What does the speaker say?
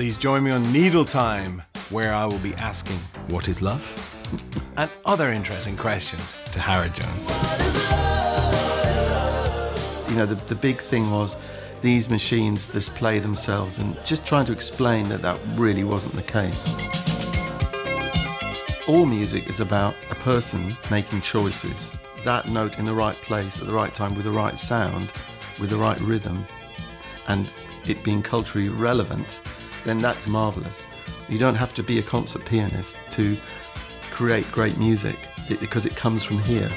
Please join me on Needle Time, where I will be asking, What is love? and other interesting questions to Howard Jones. You know, the, the big thing was these machines display themselves and just trying to explain that that really wasn't the case. All music is about a person making choices. That note in the right place at the right time with the right sound, with the right rhythm, and it being culturally relevant, then that's marvelous. You don't have to be a concert pianist to create great music because it comes from here.